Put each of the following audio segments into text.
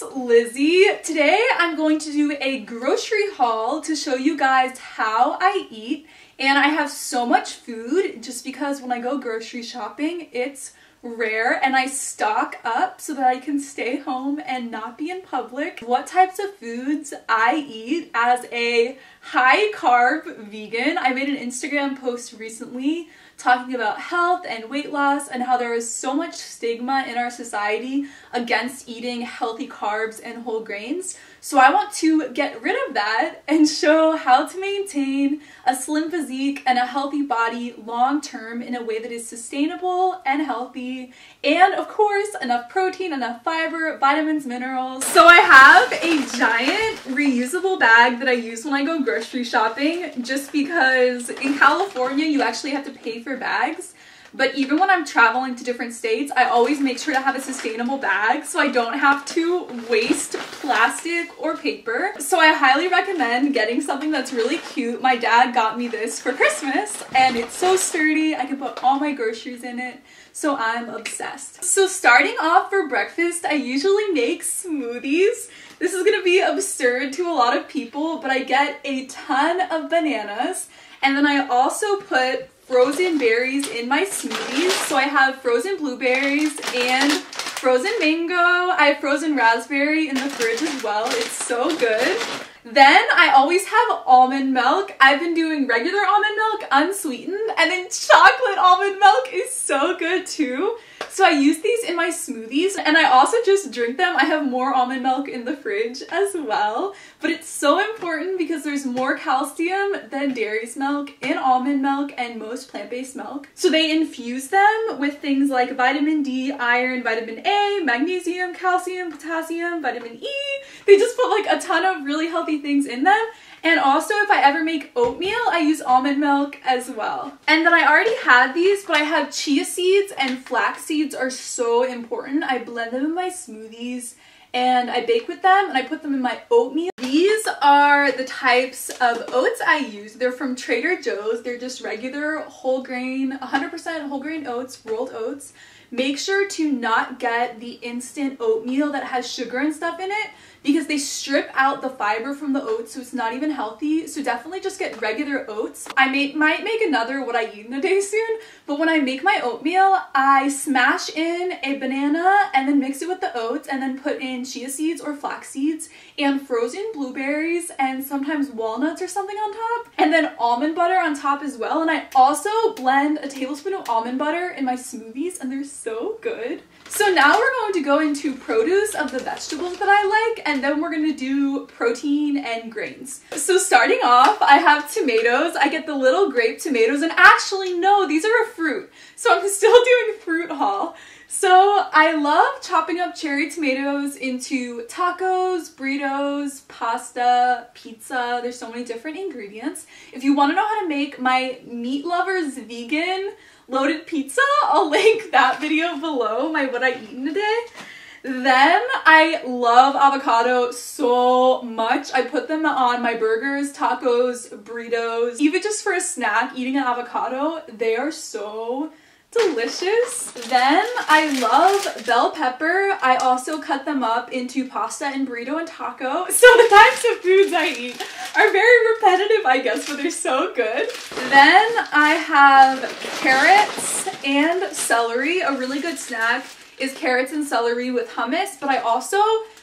it's Lizzie. Today I'm going to do a grocery haul to show you guys how I eat and I have so much food just because when I go grocery shopping it's rare and I stock up so that I can stay home and not be in public. What types of foods I eat as a high carb vegan. I made an Instagram post recently talking about health and weight loss and how there is so much stigma in our society against eating healthy carbs and whole grains. So I want to get rid of that and show how to maintain a slim physique and a healthy body long term in a way that is sustainable and healthy and of course enough protein, enough fiber, vitamins, minerals. So I have a giant reusable bag that I use when I go grocery shopping just because in California you actually have to pay for bags but even when I'm traveling to different states, I always make sure to have a sustainable bag so I don't have to waste plastic or paper. So I highly recommend getting something that's really cute. My dad got me this for Christmas and it's so sturdy. I can put all my groceries in it. So I'm obsessed. So starting off for breakfast, I usually make smoothies. This is gonna be absurd to a lot of people, but I get a ton of bananas and then I also put frozen berries in my smoothies. So I have frozen blueberries and frozen mango. I have frozen raspberry in the fridge as well. It's so good. Then I always have almond milk. I've been doing regular almond milk, unsweetened, and then chocolate almond milk is so good too. So I use these in my smoothies and I also just drink them. I have more almond milk in the fridge as well. But it's so important because there's more calcium than dairy's milk in almond milk and most plant-based milk. So they infuse them with things like vitamin D, iron, vitamin A, magnesium, calcium, potassium, vitamin E. They just put like a ton of really healthy things in them and also if I ever make oatmeal, I use almond milk as well. And then I already had these, but I have chia seeds and flax seeds are so important. I blend them in my smoothies and I bake with them and I put them in my oatmeal. These are the types of oats I use. They're from Trader Joe's. They're just regular whole grain, 100% whole grain oats, rolled oats. Make sure to not get the instant oatmeal that has sugar and stuff in it because they strip out the fiber from the oats so it's not even healthy. So definitely just get regular oats. I may, might make another what I eat in a day soon, but when I make my oatmeal, I smash in a banana and then mix it with the oats and then put in chia seeds or flax seeds and frozen blueberries and sometimes walnuts or something on top and then almond butter on top as well. And I also blend a tablespoon of almond butter in my smoothies and they're so good. So now we're going to go into produce of the vegetables that I like and then we're going to do protein and grains. So starting off, I have tomatoes. I get the little grape tomatoes and actually no, these are a fruit. So I'm still doing fruit haul. So I love chopping up cherry tomatoes into tacos, burritos, pasta, pizza. There's so many different ingredients. If you want to know how to make my meat lovers vegan loaded pizza. I'll link that video below, my what I eat in a day. Then I love avocado so much. I put them on my burgers, tacos, burritos, even just for a snack, eating an avocado, they are so delicious. Then I love bell pepper. I also cut them up into pasta and burrito and taco. So the types of foods I eat are very repetitive, I guess, but they're so good. Then I have carrots and celery. A really good snack is carrots and celery with hummus, but I also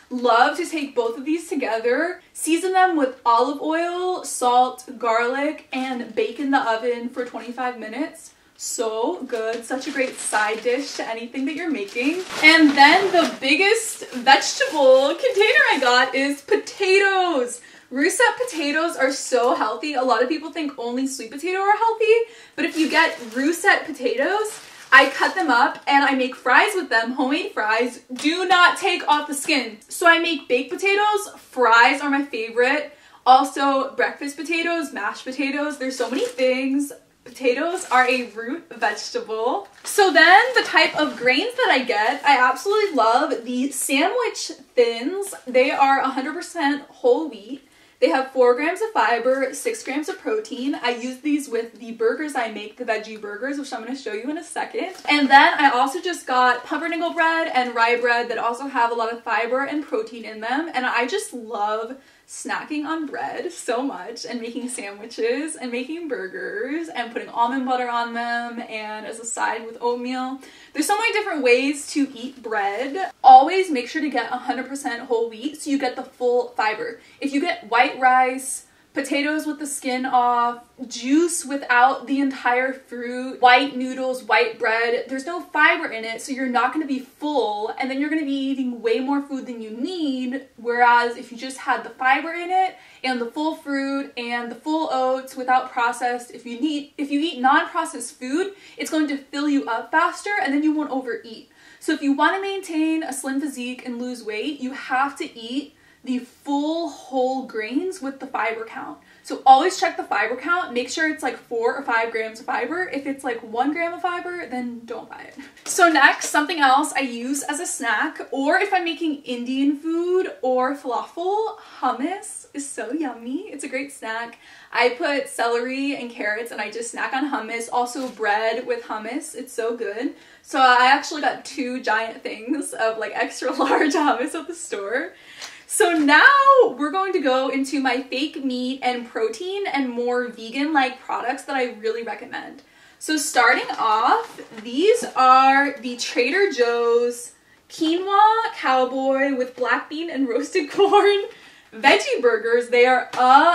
love to take both of these together, season them with olive oil, salt, garlic, and bake in the oven for 25 minutes so good such a great side dish to anything that you're making and then the biggest vegetable container i got is potatoes Russet potatoes are so healthy. A lot of people think only sweet potato are healthy, but if you get russet potatoes, I cut them up and I make fries with them, homemade fries. Do not take off the skin. So I make baked potatoes. Fries are my favorite. Also, breakfast potatoes, mashed potatoes. There's so many things. Potatoes are a root vegetable. So then the type of grains that I get, I absolutely love the sandwich thins. They are 100% whole wheat. They have 4 grams of fiber, 6 grams of protein. I use these with the burgers I make, the veggie burgers, which I'm going to show you in a second. And then I also just got pumpernickel bread and rye bread that also have a lot of fiber and protein in them. And I just love snacking on bread so much and making sandwiches and making burgers and putting almond butter on them and as a side with oatmeal. There's so many different ways to eat bread. Always make sure to get 100% whole wheat so you get the full fiber. If you get white rice, potatoes with the skin off, juice without the entire fruit, white noodles, white bread. There's no fiber in it, so you're not going to be full, and then you're going to be eating way more food than you need. Whereas if you just had the fiber in it and the full fruit and the full oats without processed, if you need if you eat non-processed food, it's going to fill you up faster and then you won't overeat. So if you want to maintain a slim physique and lose weight, you have to eat the full whole grains with the fiber count. So always check the fiber count. Make sure it's like four or five grams of fiber. If it's like one gram of fiber, then don't buy it. So next, something else I use as a snack, or if I'm making Indian food or falafel, hummus is so yummy. It's a great snack. I put celery and carrots and I just snack on hummus. Also bread with hummus. It's so good. So I actually got two giant things of like extra large hummus at the store. So now we're going to go into my fake meat and protein and more vegan-like products that I really recommend. So starting off, these are the Trader Joe's Quinoa Cowboy with black bean and roasted corn veggie burgers. They are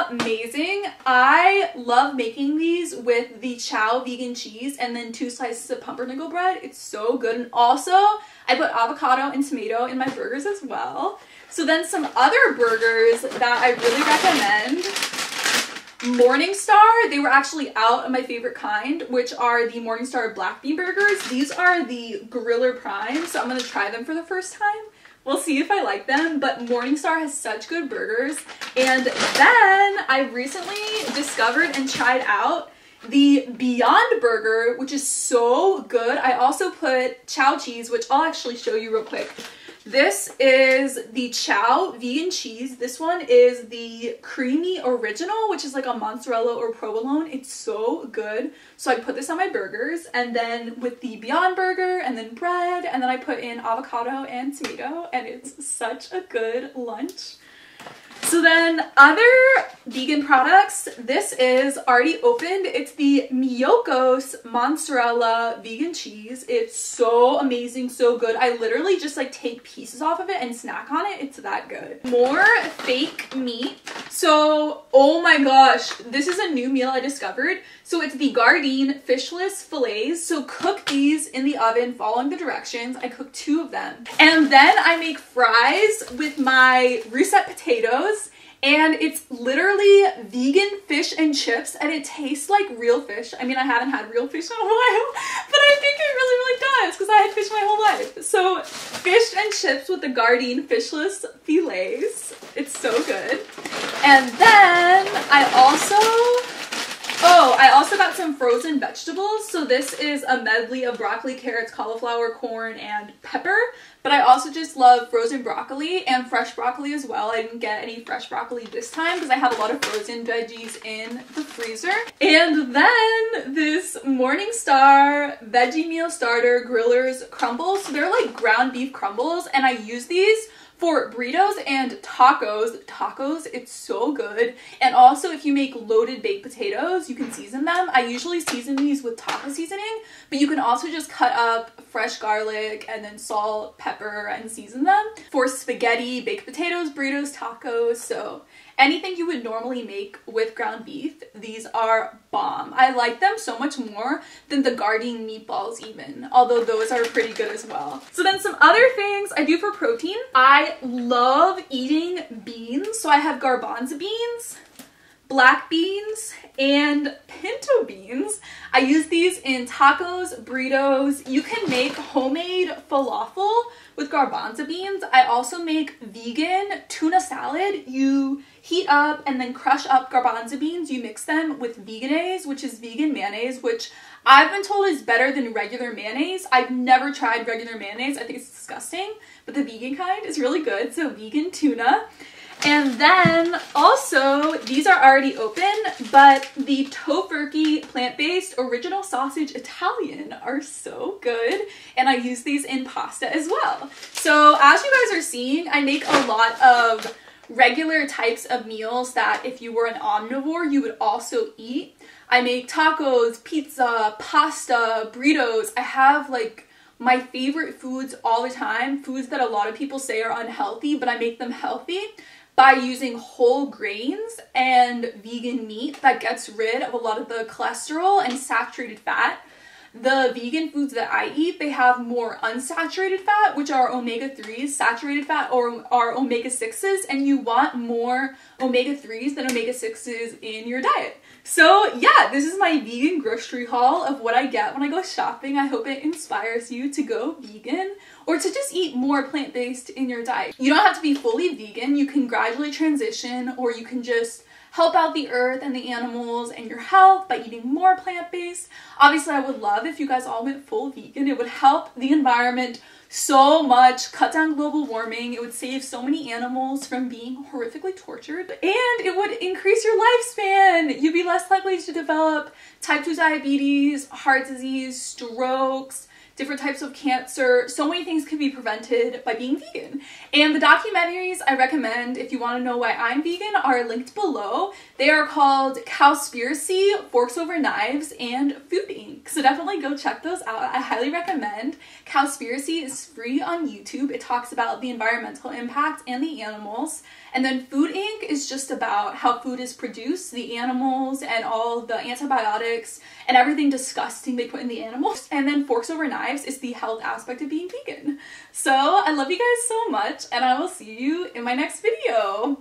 amazing. I love making these with the Chao vegan cheese and then two slices of pumpernickel bread. It's so good. And also, I put avocado and tomato in my burgers as well. So then some other burgers that I really recommend. Morningstar, they were actually out of my favorite kind, which are the Morningstar black bean burgers. These are the Griller Prime, so I'm gonna try them for the first time. We'll see if I like them, but Morningstar has such good burgers. And then I recently discovered and tried out the Beyond Burger, which is so good. I also put Chao cheese, which I'll actually show you real quick. This is the Chao vegan cheese. This one is the creamy original, which is like a mozzarella or provolone. It's so good. So I put this on my burgers and then with the Beyond Burger and then bread and then I put in avocado and tomato and it's such a good lunch. So then other vegan products, this is already opened. It's the Miyoko's mozzarella vegan cheese. It's so amazing, so good. I literally just like take pieces off of it and snack on it. It's that good. More fake meat. So, oh my gosh, this is a new meal I discovered. So it's the Gardein fishless fillets. So cook these in the oven following the directions. I cook two of them. And then I make fries with my russet potatoes and it's literally vegan fish and chips and it tastes like real fish. I mean, I haven't had real fish in a while, but I think it really, really does because I had fish my whole life. So fish and chips with the Gardein fishless fillets. It's so good. And then I also I also got some frozen vegetables. So this is a medley of broccoli, carrots, cauliflower, corn, and pepper. But I also just love frozen broccoli and fresh broccoli as well. I didn't get any fresh broccoli this time because I have a lot of frozen veggies in the freezer. And then this Morningstar Veggie Meal Starter Grillers Crumbles. So they're like ground beef crumbles and I use these for burritos and tacos, tacos, it's so good. And also if you make loaded baked potatoes, you can season them. I usually season these with taco seasoning, but you can also just cut up fresh garlic and then salt, pepper, and season them for spaghetti, baked potatoes, burritos, tacos. So anything you would normally make with ground beef, these are bomb. I like them so much more than the Gardein meatballs even, although those are pretty good as well. So then some other things I do for protein. I love eating beans, so I have garbanzo beans, black beans, and pinto beans. I use these in tacos, burritos. You can make homemade falafel with garbanzo beans. I also make vegan tuna salad. You heat up and then crush up garbanzo beans. You mix them with veganaise, which is vegan mayonnaise, which I've been told is better than regular mayonnaise. I've never tried regular mayonnaise. I think it's disgusting, but the vegan kind is really good. So vegan tuna. And then also, these are already open, but the Tofurky plant-based original sausage Italian are so good. And I use these in pasta as well. So as you guys are seeing, I make a lot of regular types of meals that if you were an omnivore, you would also eat. I make tacos, pizza, pasta, burritos. I have like my favorite foods all the time, foods that a lot of people say are unhealthy, but I make them healthy by using whole grains and vegan meat that gets rid of a lot of the cholesterol and saturated fat the vegan foods that I eat, they have more unsaturated fat, which are omega-3s, saturated fat or are omega-6s, and you want more omega-3s than omega-6s in your diet. So yeah, this is my vegan grocery haul of what I get when I go shopping. I hope it inspires you to go vegan or to just eat more plant-based in your diet. You don't have to be fully vegan. You can gradually transition or you can just help out the earth and the animals and your health by eating more plant-based. Obviously, I would love if you guys all went full vegan. It would help the environment so much, cut down global warming. It would save so many animals from being horrifically tortured, and it would increase your lifespan. You'd be less likely to develop type 2 diabetes, heart disease, strokes, different types of cancer. So many things can be prevented by being vegan. And the documentaries I recommend if you want to know why I'm vegan are linked below. They are called Cowspiracy, Forks Over Knives, and Food Inc. So definitely go check those out. I highly recommend. Cowspiracy is free on YouTube. It talks about the environmental impact and the animals. And then Food Inc. is just about how food is produced, the animals, and all the antibiotics and everything disgusting they put in the animals. And then Forks Over Knives is the health aspect of being vegan. So I love you guys so much, and I will see you in my next video.